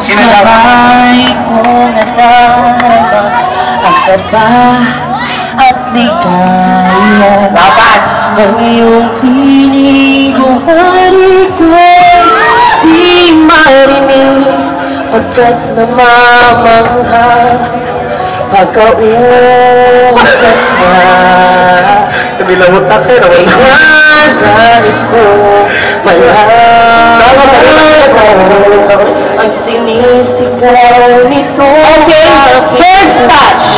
Sabay kong nadarama Ang kaba at ligaya Dapat! Ang iyong tinig o hari ko Di marinig Pagkat namamangha Pagkausap niya Nabilawot natin. Kaya nais ko malaman Ang sinisigaw nito Okay, first touch.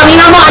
Ang kanina mo,